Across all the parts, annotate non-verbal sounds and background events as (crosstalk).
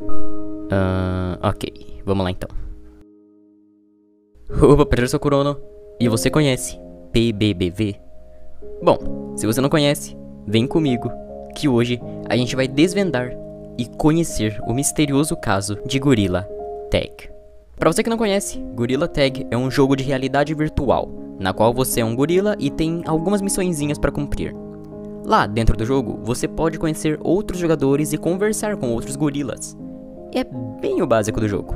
Uh, ok, vamos lá então. Opa, professor Kurono. E você conhece PBBV? Bom, se você não conhece, vem comigo, que hoje a gente vai desvendar e conhecer o misterioso caso de Gorilla Tag. Para você que não conhece, Gorilla Tag é um jogo de realidade virtual, na qual você é um gorila e tem algumas missõezinhas para cumprir. Lá dentro do jogo, você pode conhecer outros jogadores e conversar com outros gorilas. É bem o básico do jogo,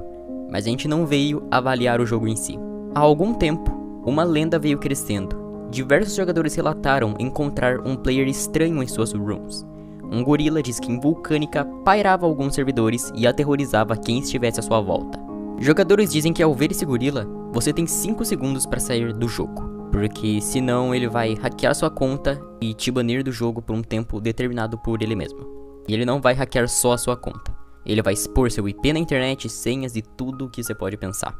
mas a gente não veio avaliar o jogo em si. Há algum tempo, uma lenda veio crescendo. Diversos jogadores relataram encontrar um player estranho em suas rooms. Um gorila de skin vulcânica pairava alguns servidores e aterrorizava quem estivesse à sua volta. Jogadores dizem que ao ver esse gorila, você tem 5 segundos para sair do jogo, porque senão ele vai hackear sua conta e te banir do jogo por um tempo determinado por ele mesmo. E ele não vai hackear só a sua conta, ele vai expor seu IP na internet, senhas e tudo o que você pode pensar.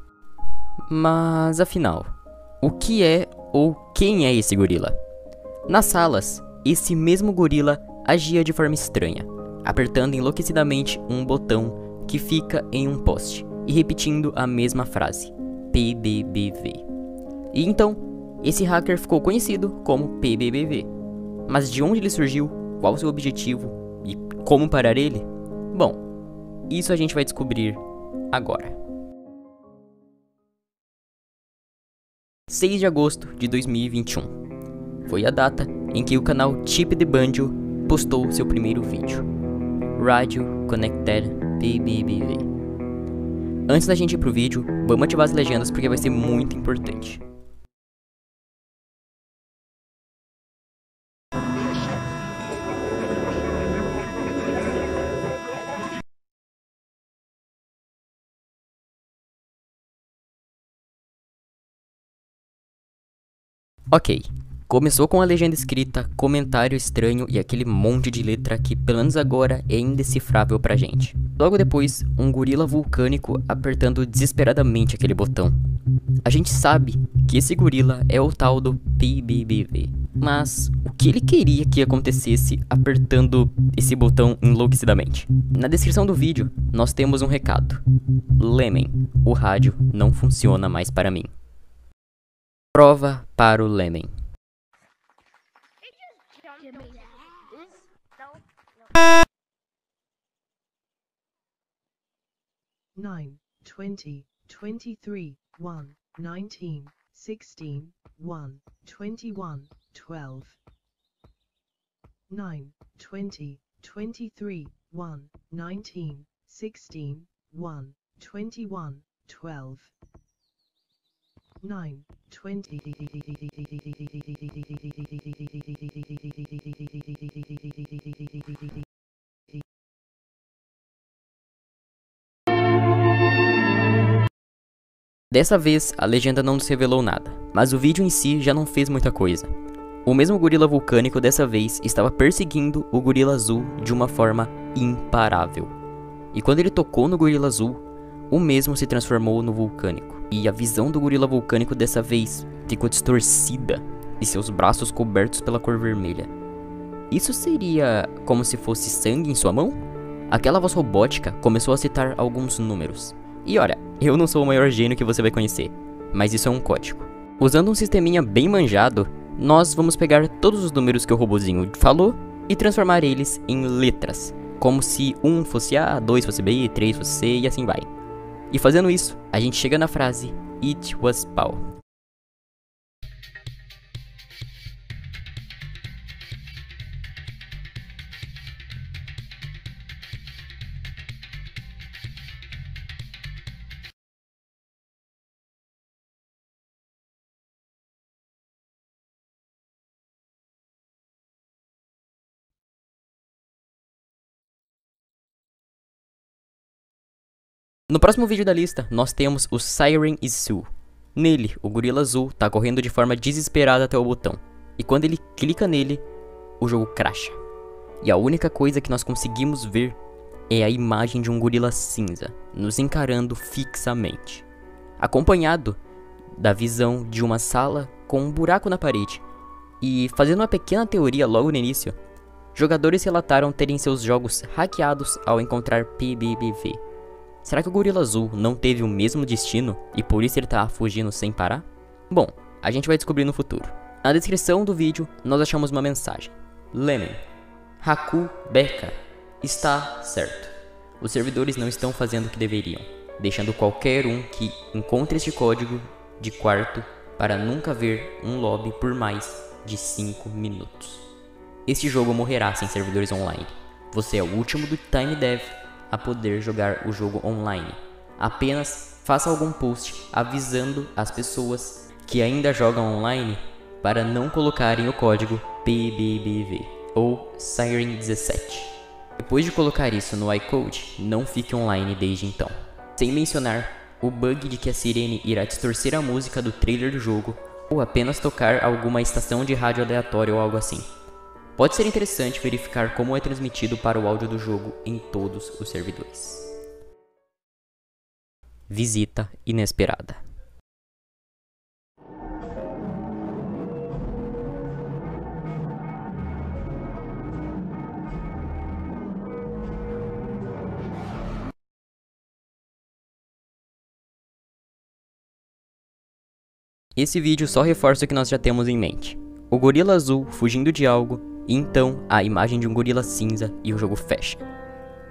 Mas afinal, o que é ou quem é esse gorila? Nas salas, esse mesmo gorila agia de forma estranha, apertando enlouquecidamente um botão que fica em um poste e repetindo a mesma frase: PBBV. E então, esse hacker ficou conhecido como PBBV. Mas de onde ele surgiu, qual seu objetivo e como parar ele? Bom, isso a gente vai descobrir agora. 6 de agosto de 2021 foi a data em que o canal Chip the Banjo postou seu primeiro vídeo. Radio Connected PBBV. Antes da gente ir pro vídeo, vamos ativar as legendas porque vai ser muito importante. Ok, começou com a legenda escrita, comentário estranho e aquele monte de letra que, pelo menos agora, é indecifrável pra gente. Logo depois, um gorila vulcânico apertando desesperadamente aquele botão. A gente sabe que esse gorila é o tal do PBBV. Mas o que ele queria que acontecesse apertando esse botão enlouquecidamente? Na descrição do vídeo, nós temos um recado. Lemen, o rádio não funciona mais para mim. Prova para o Lemen. Nine, twenty, twenty-three, one, nineteen, sixteen, one, twenty-one, twelve. Nine, twenty, twenty-three, one, nineteen, sixteen, one, twenty-one, twelve. Dessa vez, a legenda não nos revelou nada, mas o vídeo em si já não fez muita coisa. O mesmo gorila vulcânico dessa vez estava perseguindo o gorila azul de uma forma imparável. E quando ele tocou no gorila azul, o mesmo se transformou no vulcânico. E a visão do gorila vulcânico dessa vez ficou distorcida e seus braços cobertos pela cor vermelha. Isso seria como se fosse sangue em sua mão? Aquela voz robótica começou a citar alguns números. E olha, eu não sou o maior gênio que você vai conhecer, mas isso é um código. Usando um sisteminha bem manjado, nós vamos pegar todos os números que o robozinho falou e transformar eles em letras, como se 1 fosse A, 2 fosse B, 3 fosse C e assim vai. E fazendo isso, a gente chega na frase It was Paul. No próximo vídeo da lista, nós temos o Siren Isu. Nele, o gorila azul tá correndo de forma desesperada até o botão. E quando ele clica nele, o jogo crasha. E a única coisa que nós conseguimos ver é a imagem de um gorila cinza, nos encarando fixamente. Acompanhado da visão de uma sala com um buraco na parede. E fazendo uma pequena teoria logo no início, jogadores relataram terem seus jogos hackeados ao encontrar PBBV. Será que o Gorila Azul não teve o mesmo destino e por isso ele tá fugindo sem parar? Bom, a gente vai descobrir no futuro. Na descrição do vídeo, nós achamos uma mensagem. Lemon, Haku Beka, está certo. Os servidores não estão fazendo o que deveriam, deixando qualquer um que encontre este código de quarto para nunca ver um lobby por mais de 5 minutos. Este jogo morrerá sem servidores online. Você é o último do Time Dev a poder jogar o jogo online. Apenas faça algum post avisando as pessoas que ainda jogam online para não colocarem o código PBBV ou Siren 17. Depois de colocar isso no iCode, não fique online desde então. Sem mencionar o bug de que a sirene irá distorcer a música do trailer do jogo ou apenas tocar alguma estação de rádio aleatória ou algo assim. Pode ser interessante verificar como é transmitido para o áudio do jogo em todos os servidores. Visita inesperada. Esse vídeo só reforça o que nós já temos em mente. O gorila azul fugindo de algo, e então a imagem de um gorila cinza e o jogo fecha.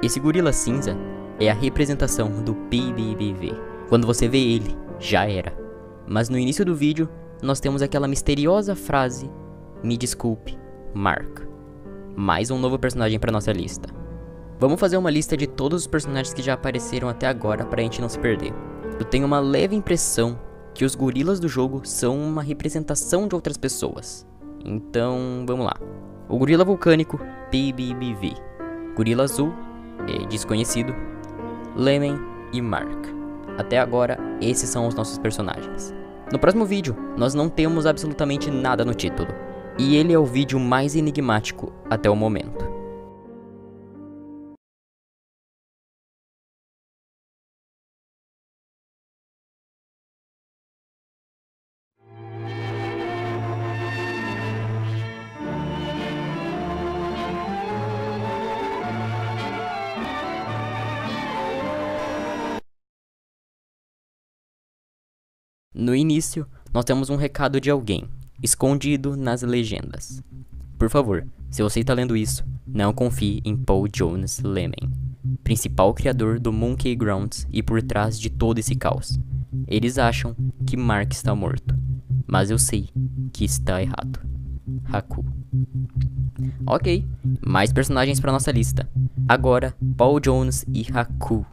Esse gorila cinza é a representação do PBBV. Quando você vê ele, já era. Mas no início do vídeo, nós temos aquela misteriosa frase: Me desculpe, Mark. Mais um novo personagem para nossa lista. Vamos fazer uma lista de todos os personagens que já apareceram até agora para a gente não se perder. Eu tenho uma leve impressão que os gorilas do jogo são uma representação de outras pessoas. Então, vamos lá. O gorila vulcânico, PBBV. Gorila azul, é desconhecido. Lemon e Mark. Até agora, esses são os nossos personagens. No próximo vídeo, nós não temos absolutamente nada no título. E ele é o vídeo mais enigmático até o momento. No início, nós temos um recado de alguém, escondido nas legendas. Por favor, se você está lendo isso, não confie em Paul Jones Lemon, principal criador do Monkey Grounds e por trás de todo esse caos. Eles acham que Mark está morto, mas eu sei que está errado. Haku. Ok, mais personagens para nossa lista. Agora, Paul Jones e Haku.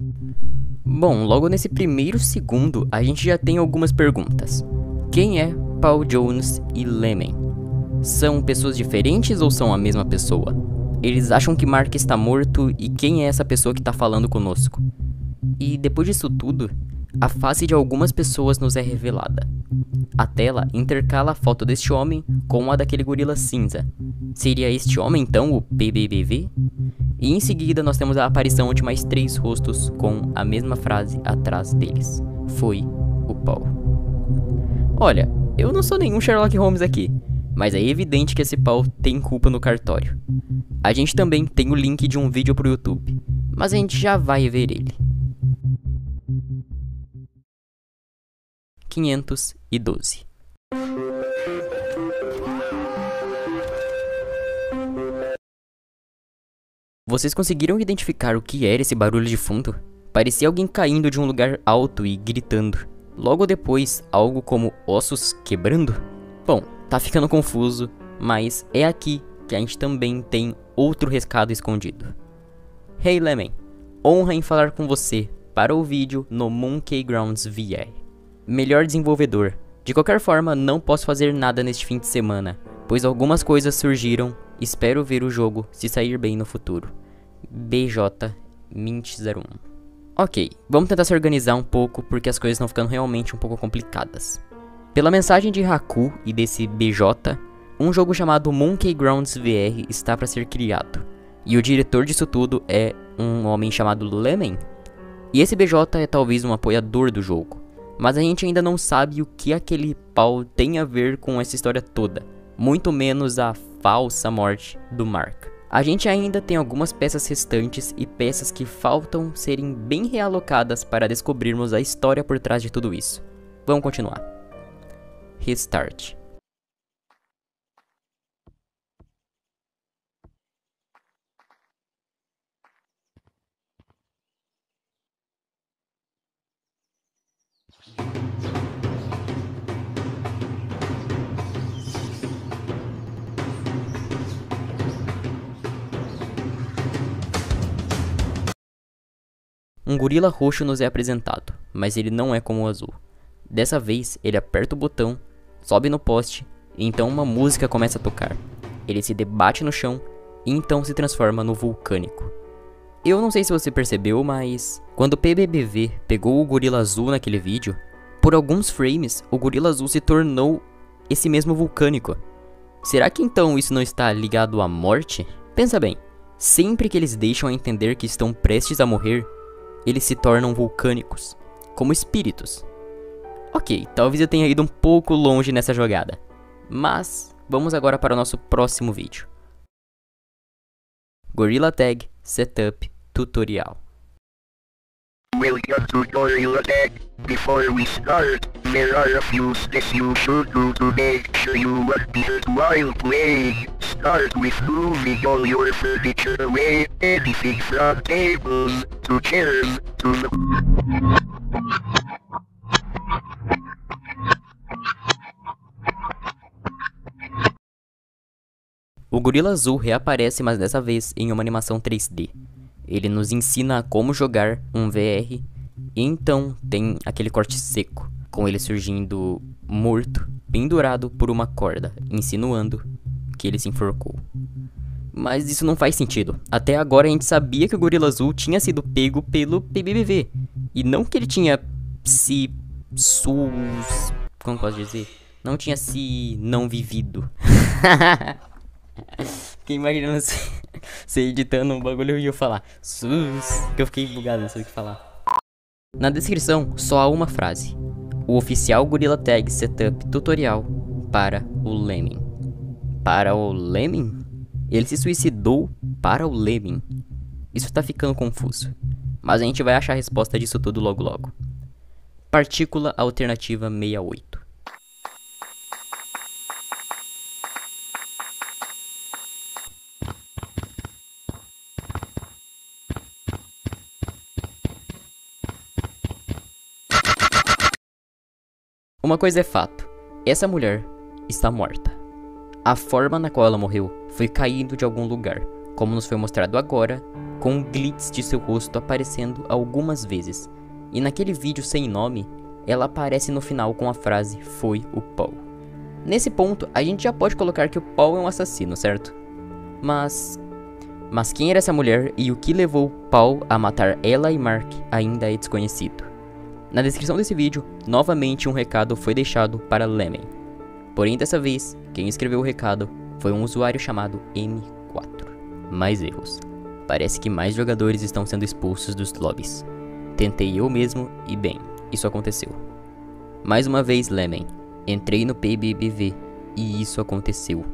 Bom, logo nesse primeiro segundo, a gente já tem algumas perguntas. Quem é Paul Jones e Lemon? São pessoas diferentes ou são a mesma pessoa? Eles acham que Mark está morto e quem é essa pessoa que está falando conosco? E depois disso tudo, a face de algumas pessoas nos é revelada. A tela intercala a foto deste homem com a daquele gorila cinza. Seria este homem então o PBBV? E em seguida nós temos a aparição de mais três rostos com a mesma frase atrás deles. Foi o Paul. Olha, eu não sou nenhum Sherlock Holmes aqui, mas é evidente que esse Paul tem culpa no cartório. A gente também tem o link de um vídeo pro YouTube, mas a gente já vai ver ele. 512 Vocês conseguiram identificar o que era esse barulho de fundo? Parecia alguém caindo de um lugar alto e gritando. Logo depois, algo como ossos quebrando? Bom, tá ficando confuso, mas é aqui que a gente também tem outro rescado escondido. Hey Lemon, honra em falar com você para o vídeo no Monkey Grounds VR. Melhor desenvolvedor. De qualquer forma, não posso fazer nada neste fim de semana, pois algumas coisas surgiram Espero ver o jogo se sair bem no futuro. BJ Mint01 Ok, vamos tentar se organizar um pouco porque as coisas estão ficando realmente um pouco complicadas. Pela mensagem de Haku e desse BJ, um jogo chamado Monkey Grounds VR está para ser criado. E o diretor disso tudo é um homem chamado Lemon. E esse BJ é talvez um apoiador do jogo. Mas a gente ainda não sabe o que aquele pau tem a ver com essa história toda. Muito menos a falsa morte do Mark. A gente ainda tem algumas peças restantes e peças que faltam serem bem realocadas para descobrirmos a história por trás de tudo isso. Vamos continuar. Restart. Um gorila roxo nos é apresentado, mas ele não é como o azul. Dessa vez, ele aperta o botão, sobe no poste, e então uma música começa a tocar. Ele se debate no chão e então se transforma no vulcânico. Eu não sei se você percebeu, mas quando o PBBV pegou o gorila azul naquele vídeo, por alguns frames o gorila azul se tornou esse mesmo vulcânico. Será que então isso não está ligado à morte? Pensa bem, sempre que eles deixam a entender que estão prestes a morrer, eles se tornam vulcânicos, como espíritos. Ok, talvez eu tenha ido um pouco longe nessa jogada, mas vamos agora para o nosso próximo vídeo. Gorilla Tag Setup Tutorial To Gorilla Tag. Before we start, there are a few steps you should do to make sure you appear while playing. Start with moving all your furniture away, anything from tables to chairs to the... O gorila azul reaparece, mas dessa vez em uma animação 3D. Ele nos ensina como jogar um VR e então tem aquele corte seco, com ele surgindo morto, pendurado por uma corda, insinuando que ele se enforcou. Mas isso não faz sentido. Até agora a gente sabia que o gorila azul tinha sido pego pelo PBBV e não que ele tinha se sus, como posso dizer, não tinha se não vivido. (laughs) Fiquei imaginando (laughs) você editando um bagulho e eu falar SUS, que eu fiquei bugado, não sei o que falar. Na descrição, só há uma frase. O oficial Gorilla Tag Setup Tutorial para o Lemming. Para o Lemming? Ele se suicidou para o Lemming. Isso tá ficando confuso. Mas a gente vai achar a resposta disso tudo logo logo. Partícula alternativa 68. Uma coisa é fato: essa mulher está morta. A forma na qual ela morreu foi caindo de algum lugar, como nos foi mostrado agora, com um glitz de seu rosto aparecendo algumas vezes. E naquele vídeo sem nome, ela aparece no final com a frase Foi o Paul. Nesse ponto, a gente já pode colocar que o Paul é um assassino, certo? Mas. Mas quem era essa mulher e o que levou Paul a matar ela e Mark ainda é desconhecido. Na descrição desse vídeo, novamente um recado foi deixado para Lemon. Porém, dessa vez, quem escreveu o recado foi um usuário chamado M4. Mais erros. Parece que mais jogadores estão sendo expulsos dos lobbies. Tentei eu mesmo e bem, isso aconteceu. Mais uma vez, Lemon, entrei no PBBV e isso aconteceu.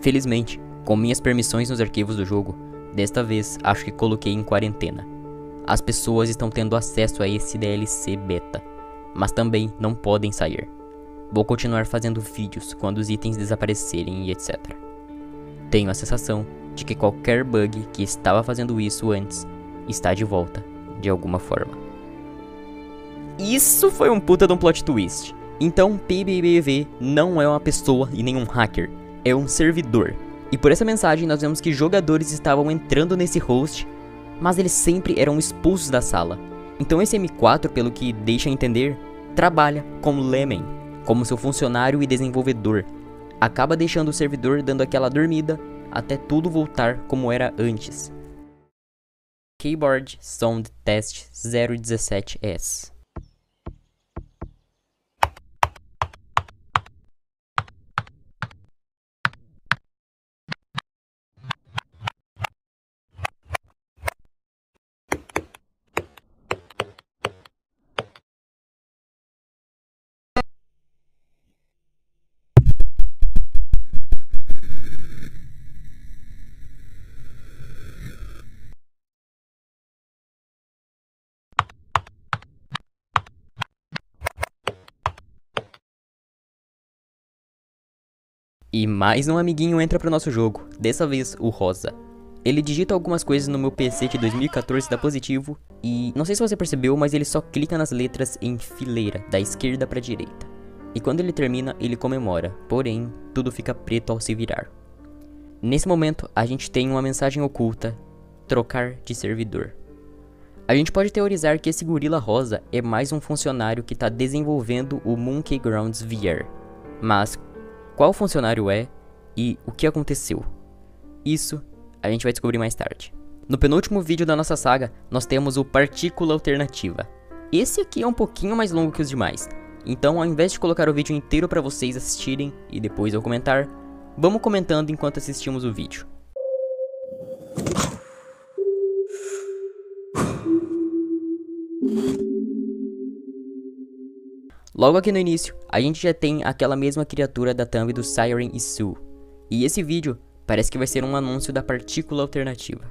Felizmente, com minhas permissões nos arquivos do jogo, desta vez acho que coloquei em quarentena as pessoas estão tendo acesso a esse DLC beta, mas também não podem sair. Vou continuar fazendo vídeos quando os itens desaparecerem e etc. Tenho a sensação de que qualquer bug que estava fazendo isso antes está de volta, de alguma forma. Isso foi um puta de um plot twist. Então PBBV não é uma pessoa e nem um hacker, é um servidor. E por essa mensagem nós vemos que jogadores estavam entrando nesse host mas eles sempre eram expulsos da sala. Então esse M4, pelo que deixa entender, trabalha como Lemon, como seu funcionário e desenvolvedor. Acaba deixando o servidor dando aquela dormida até tudo voltar como era antes. Keyboard Sound Test 017S E mais um amiguinho entra pro nosso jogo, dessa vez o Rosa. Ele digita algumas coisas no meu PC de 2014 da Positivo e não sei se você percebeu, mas ele só clica nas letras em fileira, da esquerda para direita. E quando ele termina, ele comemora, porém, tudo fica preto ao se virar. Nesse momento, a gente tem uma mensagem oculta: trocar de servidor. A gente pode teorizar que esse gorila rosa é mais um funcionário que está desenvolvendo o Monkey Grounds VR. Mas qual funcionário é e o que aconteceu? Isso a gente vai descobrir mais tarde. No penúltimo vídeo da nossa saga, nós temos o Partícula Alternativa. Esse aqui é um pouquinho mais longo que os demais, então ao invés de colocar o vídeo inteiro para vocês assistirem e depois eu comentar, vamos comentando enquanto assistimos o vídeo. Logo aqui no início, a gente já tem aquela mesma criatura da thumb do Siren e Sue. E esse vídeo Parece que vai ser um anúncio da partícula alternativa.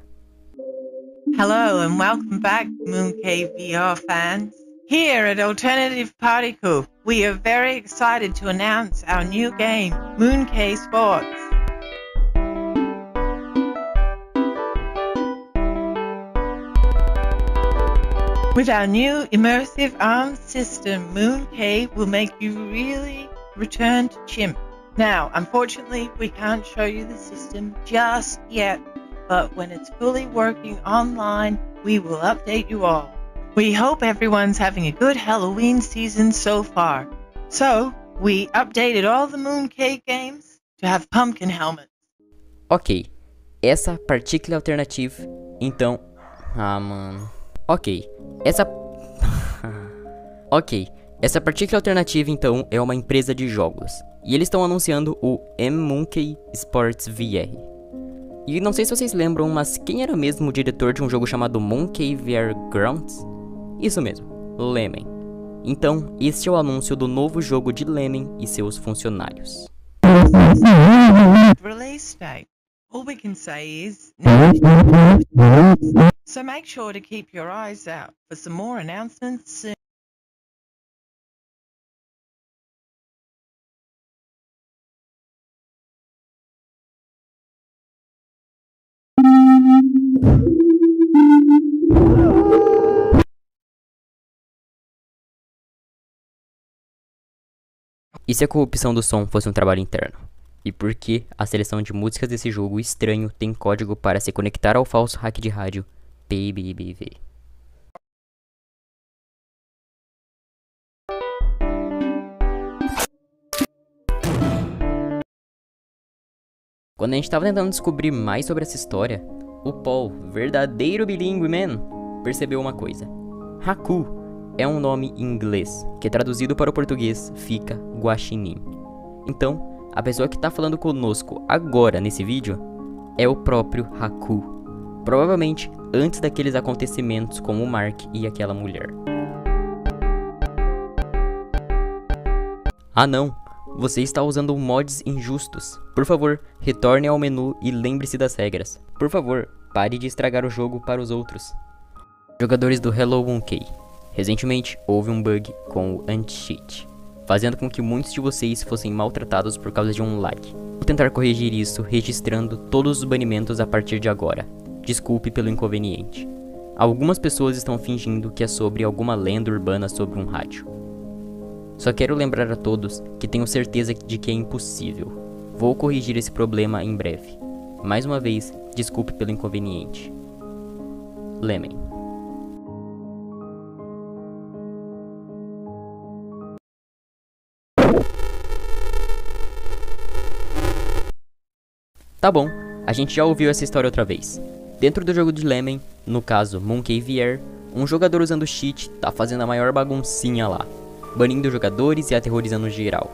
Hello and welcome back, Mooncave VR fans. Here at Alternative Particle, we are very excited to announce our new game, Mooncave Sports. With our new immersive arms system, Mooncave will make you really return to chimp. Now, unfortunately, we can't show you the system just yet, but when it's fully working online, we will update you all. We hope everyone's having a good Halloween season so far. So, we updated all the Mooncake games to have pumpkin helmets. Ok, essa partícula alternativa, então. Ah, mano. Ok, essa. (laughs) ok, essa partícula alternativa, então, é uma empresa de jogos. E eles estão anunciando o M-Monkey Sports VR. E não sei se vocês lembram, mas quem era mesmo o diretor de um jogo chamado Monkey VR Grounds? Isso mesmo, Lemon. Então, este é o anúncio do novo jogo de Lemon e seus funcionários. Release date. All we can say is. So make sure to keep your eyes out for some more announcements soon. E se a corrupção do som fosse um trabalho interno? E por que a seleção de músicas desse jogo estranho tem código para se conectar ao falso hack de rádio PBBV? Quando a gente estava tentando descobrir mais sobre essa história, o Paul, verdadeiro bilíngue man, percebeu uma coisa. Haku é um nome em inglês, que traduzido para o português fica Guaxinim. Então, a pessoa que está falando conosco agora nesse vídeo é o próprio Haku, provavelmente antes daqueles acontecimentos com o Mark e aquela mulher. Ah não, você está usando mods injustos. Por favor, retorne ao menu e lembre-se das regras. Por favor, pare de estragar o jogo para os outros. Jogadores do Hello Monkey, Recentemente, houve um bug com o anti-cheat, fazendo com que muitos de vocês fossem maltratados por causa de um lag. Vou tentar corrigir isso registrando todos os banimentos a partir de agora. Desculpe pelo inconveniente. Algumas pessoas estão fingindo que é sobre alguma lenda urbana sobre um rádio. Só quero lembrar a todos que tenho certeza de que é impossível. Vou corrigir esse problema em breve. Mais uma vez, desculpe pelo inconveniente. Lemem. Tá bom, a gente já ouviu essa história outra vez. Dentro do jogo de Lemon, no caso Monkey VR, um jogador usando cheat tá fazendo a maior baguncinha lá, banindo jogadores e aterrorizando geral.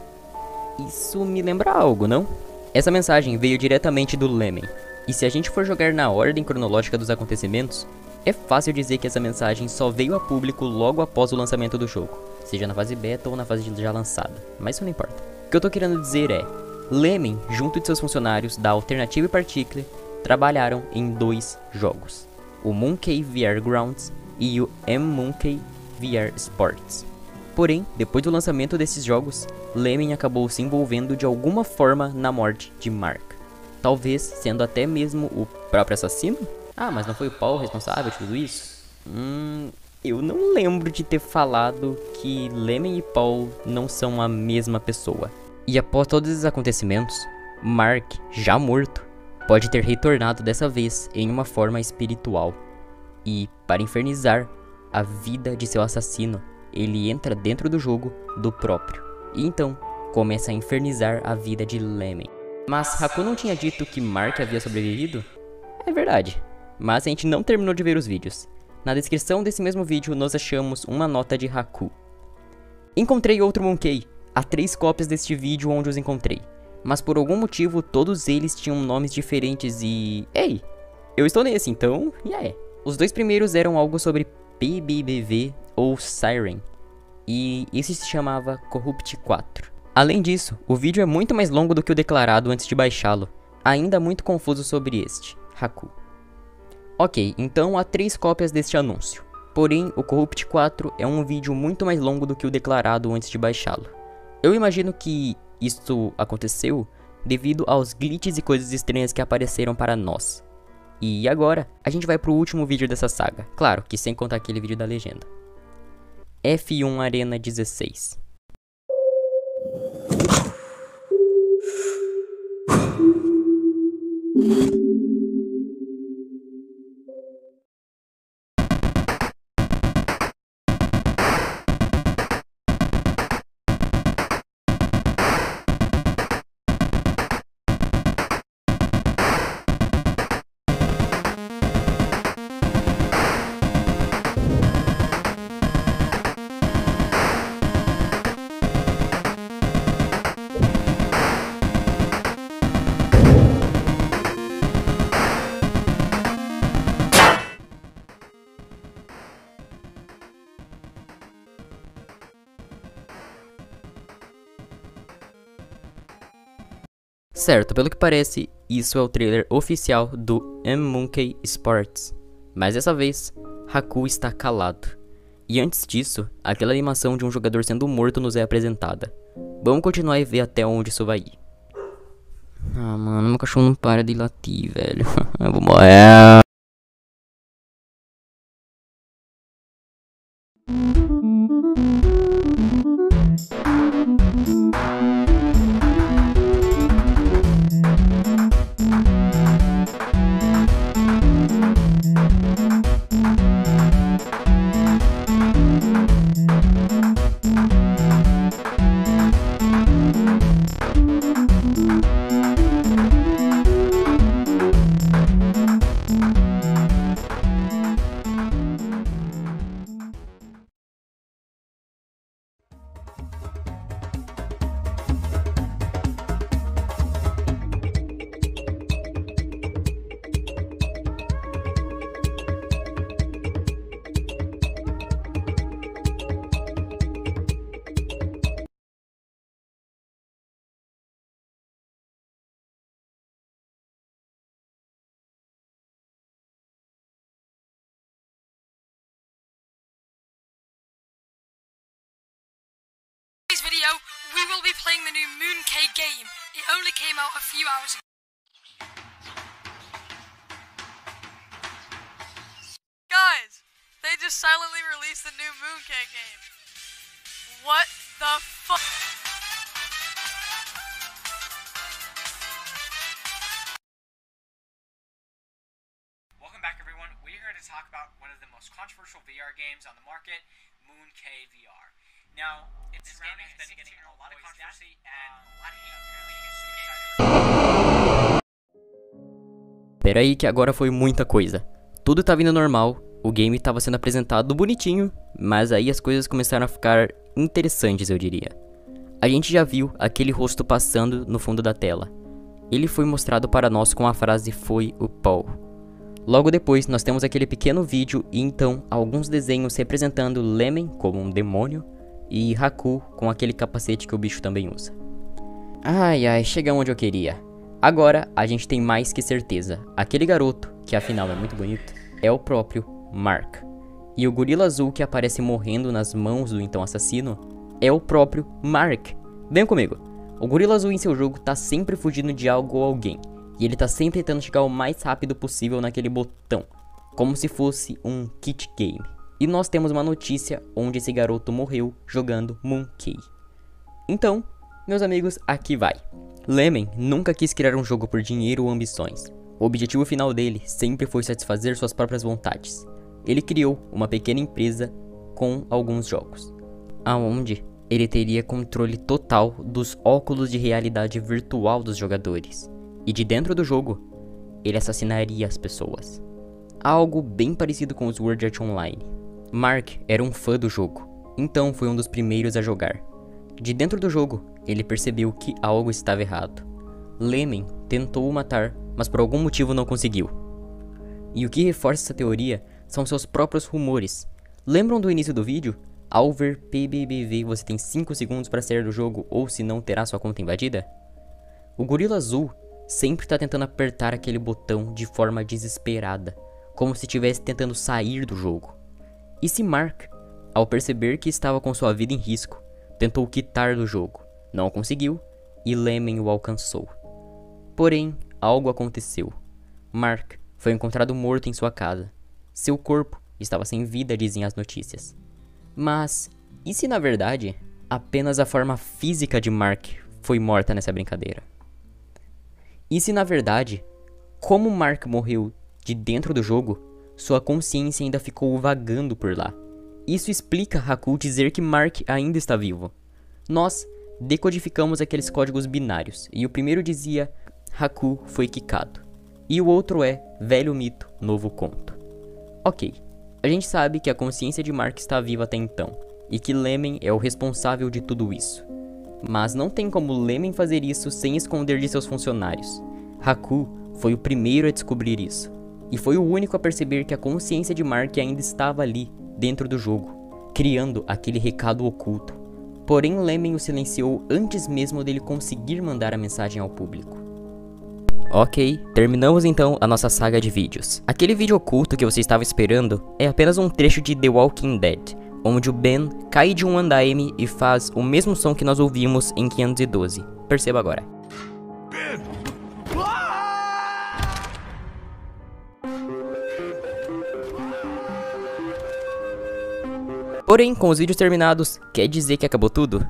Isso me lembra algo, não? Essa mensagem veio diretamente do Lemon, e se a gente for jogar na ordem cronológica dos acontecimentos, é fácil dizer que essa mensagem só veio a público logo após o lançamento do jogo, seja na fase beta ou na fase já lançada, mas isso não importa. O que eu tô querendo dizer é, Lemen, junto de seus funcionários da Alternative Particle, trabalharam em dois jogos, o Mooncave VR Grounds e o M-Mooncave VR Sports. Porém, depois do lançamento desses jogos, Lemon acabou se envolvendo de alguma forma na morte de Mark. Talvez sendo até mesmo o próprio assassino? Ah, mas não foi o Paul responsável de tudo isso? Hum, eu não lembro de ter falado que Lemon e Paul não são a mesma pessoa. E após todos esses acontecimentos, Mark, já morto, pode ter retornado dessa vez em uma forma espiritual. E, para infernizar a vida de seu assassino, ele entra dentro do jogo do próprio. E então começa a infernizar a vida de Lemon. Mas Haku não tinha dito que Mark havia sobrevivido? É verdade, mas a gente não terminou de ver os vídeos. Na descrição desse mesmo vídeo nós achamos uma nota de Haku. Encontrei outro Monkey. Há três cópias deste vídeo onde os encontrei. Mas por algum motivo todos eles tinham nomes diferentes e... Ei, eu estou nesse então, e yeah. é. Os dois primeiros eram algo sobre PBBV ou Siren. E esse se chamava Corrupt 4. Além disso, o vídeo é muito mais longo do que o declarado antes de baixá-lo, ainda muito confuso sobre este, Haku. Ok, então há três cópias deste anúncio. Porém, o Corrupt 4 é um vídeo muito mais longo do que o declarado antes de baixá-lo. Eu imagino que isto aconteceu devido aos glitches e coisas estranhas que apareceram para nós. E agora, a gente vai pro último vídeo dessa saga, claro que sem contar aquele vídeo da legenda. F1 Arena 16 Certo, pelo que parece, isso é o trailer oficial do M-Monkey Sports. Mas dessa vez, Haku está calado. E antes disso, aquela animação de um jogador sendo morto nos é apresentada. Vamos continuar e ver até onde isso vai ir. Ah, mano, meu cachorro não para de latir, velho. (laughs) Eu vou morrer. New Mooncake game. It only came out a few hours ago. Guys, they just silently released the new Mooncake game. What the fuck? Welcome back, everyone. We're here to talk about one of the most controversial VR games on the market, Moon K VR. Now, this game has been getting a lot of controversy and a lot of. Pera aí que agora foi muita coisa. Tudo tá vindo normal, o game tava sendo apresentado bonitinho, mas aí as coisas começaram a ficar interessantes, eu diria. A gente já viu aquele rosto passando no fundo da tela. Ele foi mostrado para nós com a frase foi o Paul. Logo depois, nós temos aquele pequeno vídeo e então alguns desenhos representando Lemon como um demônio e Haku com aquele capacete que o bicho também usa. Ai ai, chega onde eu queria. Agora a gente tem mais que certeza. Aquele garoto, que afinal é muito bonito, é o próprio Mark. E o gorila azul que aparece morrendo nas mãos do então assassino é o próprio Mark. Vem comigo. O gorila azul em seu jogo tá sempre fugindo de algo ou alguém. E ele tá sempre tentando chegar o mais rápido possível naquele botão. Como se fosse um kit game. E nós temos uma notícia onde esse garoto morreu jogando Mooncay. Então, meus amigos, aqui vai. Lemen nunca quis criar um jogo por dinheiro ou ambições. O objetivo final dele sempre foi satisfazer suas próprias vontades. Ele criou uma pequena empresa com alguns jogos, aonde ele teria controle total dos óculos de realidade virtual dos jogadores. E de dentro do jogo, ele assassinaria as pessoas. Algo bem parecido com os Sword Art Online. Mark era um fã do jogo, então foi um dos primeiros a jogar. De dentro do jogo, ele percebeu que algo estava errado. Lemen tentou o matar, mas por algum motivo não conseguiu. E o que reforça essa teoria são seus próprios rumores. Lembram do início do vídeo? Ao ver PBBV você tem 5 segundos para sair do jogo ou se não terá sua conta invadida? O gorila azul sempre está tentando apertar aquele botão de forma desesperada, como se estivesse tentando sair do jogo. E se Mark, ao perceber que estava com sua vida em risco, tentou quitar do jogo, não conseguiu e Lemen o alcançou. Porém, algo aconteceu. Mark foi encontrado morto em sua casa. Seu corpo estava sem vida, dizem as notícias. Mas, e se na verdade, apenas a forma física de Mark foi morta nessa brincadeira? E se na verdade, como Mark morreu de dentro do jogo, sua consciência ainda ficou vagando por lá? Isso explica Haku dizer que Mark ainda está vivo. Nós decodificamos aqueles códigos binários, e o primeiro dizia Haku foi quicado, e o outro é velho mito, novo conto. Ok, a gente sabe que a consciência de Mark está viva até então, e que Lemen é o responsável de tudo isso. Mas não tem como Lemen fazer isso sem esconder de seus funcionários. Haku foi o primeiro a descobrir isso, e foi o único a perceber que a consciência de Mark ainda estava ali, dentro do jogo, criando aquele recado oculto. Porém, Lemen o silenciou antes mesmo dele conseguir mandar a mensagem ao público. Ok, terminamos então a nossa saga de vídeos. Aquele vídeo oculto que você estava esperando é apenas um trecho de The Walking Dead, onde o Ben cai de um andaime e faz o mesmo som que nós ouvimos em 512. Perceba agora. Porém, com os vídeos terminados, quer dizer que acabou tudo?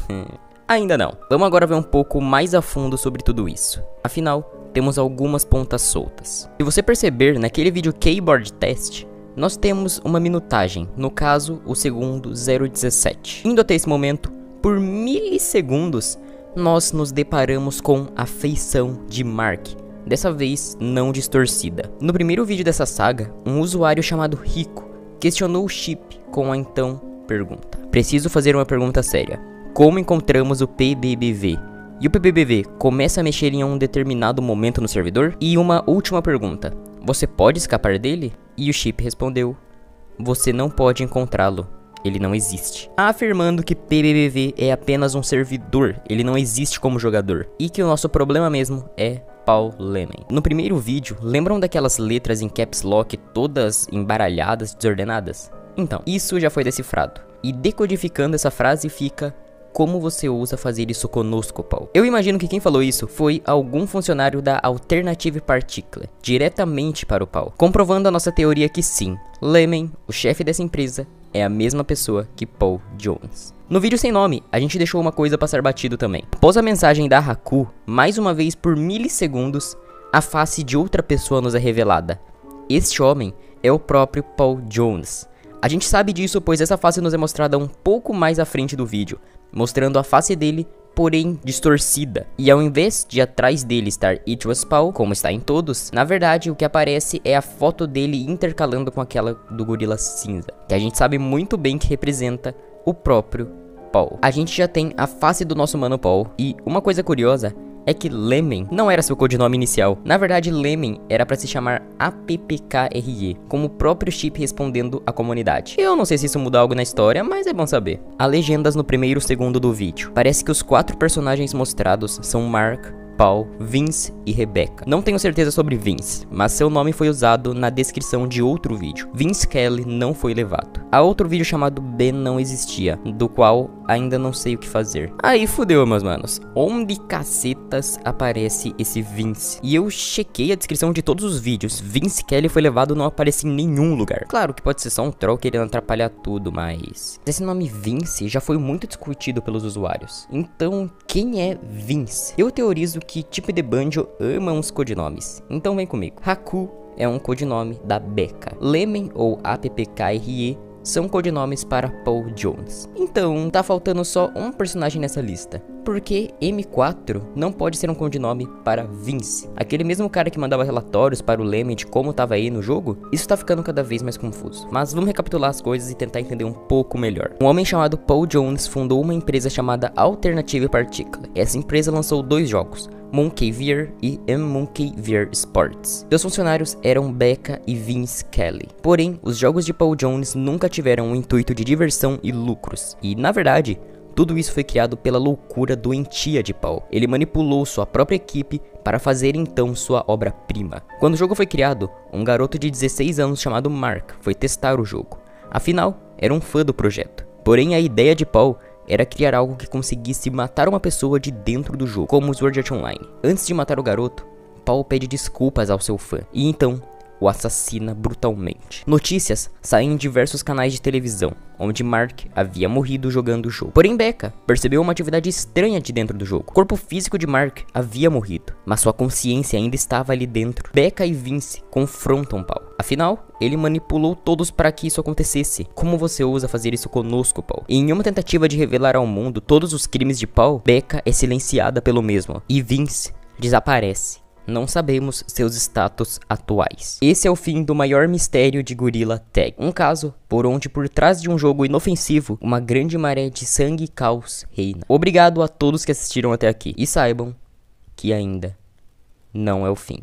(laughs) Ainda não. Vamos agora ver um pouco mais a fundo sobre tudo isso. Afinal, temos algumas pontas soltas. Se você perceber, naquele vídeo Keyboard Test, nós temos uma minutagem, no caso, o segundo 017. Indo até esse momento, por milissegundos, nós nos deparamos com a feição de Mark, dessa vez não distorcida. No primeiro vídeo dessa saga, um usuário chamado Rico questionou o chip com a então pergunta. Preciso fazer uma pergunta séria. Como encontramos o PBBV? E o PBBV começa a mexer em um determinado momento no servidor? E uma última pergunta. Você pode escapar dele? E o chip respondeu: Você não pode encontrá-lo. Ele não existe. Afirmando que PBBV é apenas um servidor, ele não existe como jogador. E que o nosso problema mesmo é Paul Lemen. No primeiro vídeo, lembram daquelas letras em caps lock todas embaralhadas, desordenadas? Então, isso já foi decifrado. E decodificando essa frase fica como você ousa fazer isso conosco, Paul? Eu imagino que quem falou isso foi algum funcionário da Alternative Particle, diretamente para o Paul, comprovando a nossa teoria que sim, Lemen, o chefe dessa empresa, é a mesma pessoa que Paul Jones. No vídeo sem nome, a gente deixou uma coisa passar batido também. Após a mensagem da Haku, mais uma vez por milissegundos, a face de outra pessoa nos é revelada. Este homem é o próprio Paul Jones, a gente sabe disso pois essa face nos é mostrada um pouco mais à frente do vídeo, mostrando a face dele, porém distorcida. E ao invés de atrás dele estar It Was Paul, como está em todos, na verdade o que aparece é a foto dele intercalando com aquela do gorila cinza, que a gente sabe muito bem que representa o próprio Paul. A gente já tem a face do nosso mano Paul, e uma coisa curiosa é que Lemen não era seu codinome inicial. Na verdade, Lemen era para se chamar APPKRE, como o próprio chip respondendo à comunidade. Eu não sei se isso muda algo na história, mas é bom saber. Há legendas no primeiro segundo do vídeo. Parece que os quatro personagens mostrados são Mark, Paul, Vince e Rebecca. Não tenho certeza sobre Vince, mas seu nome foi usado na descrição de outro vídeo. Vince Kelly não foi levado. Há outro vídeo chamado Ben não existia, do qual ainda não sei o que fazer. Aí fudeu, meus manos. Onde cacetas aparece esse Vince? E eu chequei a descrição de todos os vídeos. Vince Kelly foi levado não aparece em nenhum lugar. Claro que pode ser só um troll querendo atrapalhar tudo, mas esse nome Vince já foi muito discutido pelos usuários. Então, quem é Vince? Eu teorizo que Tipo de Banjo ama uns codinomes. Então vem comigo. Haku é um codinome da Becca. Lemen ou APPKRE são codinomes para Paul Jones. Então, tá faltando só um personagem nessa lista. Porque M4 não pode ser um codinome para Vince. Aquele mesmo cara que mandava relatórios para o Leme de como tava aí no jogo, isso tá ficando cada vez mais confuso. Mas vamos recapitular as coisas e tentar entender um pouco melhor. Um homem chamado Paul Jones fundou uma empresa chamada Alternative Particle. Essa empresa lançou dois jogos, Monkey Veer e M Monkey Veer Sports. Seus funcionários eram Becca e Vince Kelly. Porém, os jogos de Paul Jones nunca tiveram o intuito de diversão e lucros. E, na verdade, tudo isso foi criado pela loucura doentia de Paul. Ele manipulou sua própria equipe para fazer então sua obra-prima. Quando o jogo foi criado, um garoto de 16 anos chamado Mark foi testar o jogo. Afinal, era um fã do projeto. Porém, a ideia de Paul era criar algo que conseguisse matar uma pessoa de dentro do jogo, como o Sword Art Online. Antes de matar o garoto, Paul pede desculpas ao seu fã, e então o assassina brutalmente. Notícias saem em diversos canais de televisão, onde Mark havia morrido jogando o jogo. Porém, Becca percebeu uma atividade estranha de dentro do jogo. O corpo físico de Mark havia morrido, mas sua consciência ainda estava ali dentro. Becca e Vince confrontam Paul. Afinal, ele manipulou todos para que isso acontecesse. Como você ousa fazer isso conosco, Paul? E em uma tentativa de revelar ao mundo todos os crimes de Paul, Becca é silenciada pelo mesmo, e Vince desaparece não sabemos seus status atuais. Esse é o fim do maior mistério de Gorilla Tag, um caso por onde por trás de um jogo inofensivo, uma grande maré de sangue e caos reina. Obrigado a todos que assistiram até aqui e saibam que ainda não é o fim.